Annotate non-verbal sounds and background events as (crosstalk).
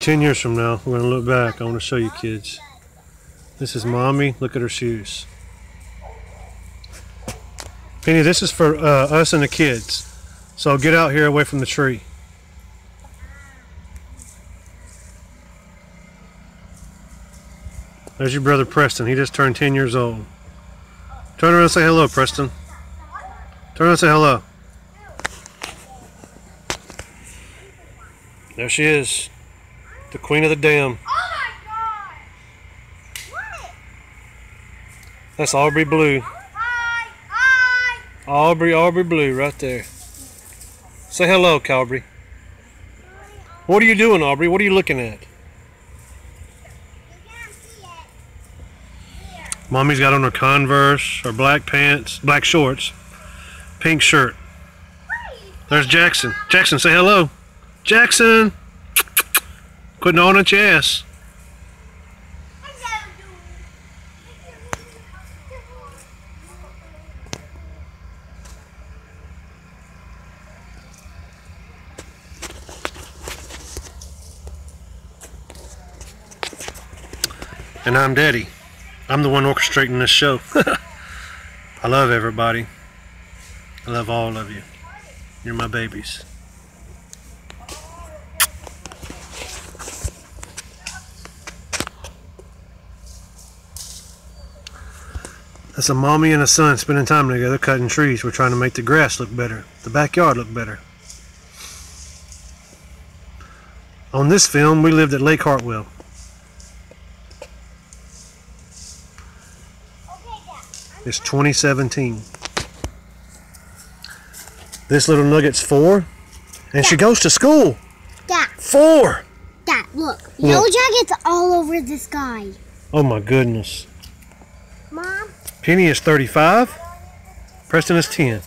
Ten years from now, we're gonna look back. I want to show you kids. This is mommy. Look at her shoes. Penny, this is for uh, us and the kids. So get out here away from the tree. There's your brother Preston. He just turned 10 years old. Turn around and say hello, Preston. Turn around and say hello. There she is. The queen of the dam. Oh my god! What? That's Aubrey Blue. Hi! Hi! Aubrey, Aubrey Blue right there. Say hello, Calvary. What are you doing, Aubrey? What are you looking at? You can't see it. Here. Mommy's got on her Converse, her black pants, black shorts, pink shirt. There's Jackson. Jackson, say hello. Jackson! Gnawing at your ass. And I'm Daddy. I'm the one orchestrating this show. (laughs) I love everybody. I love all of you. You're my babies. That's a mommy and a son spending time together cutting trees. We're trying to make the grass look better, the backyard look better. On this film, we lived at Lake Hartwell. It's 2017. This little nugget's four, and she goes to school. Dad, Four! Dad, look. Look. Yellow jacket's all over the sky. Oh my goodness. Penny is 35. Preston is 10.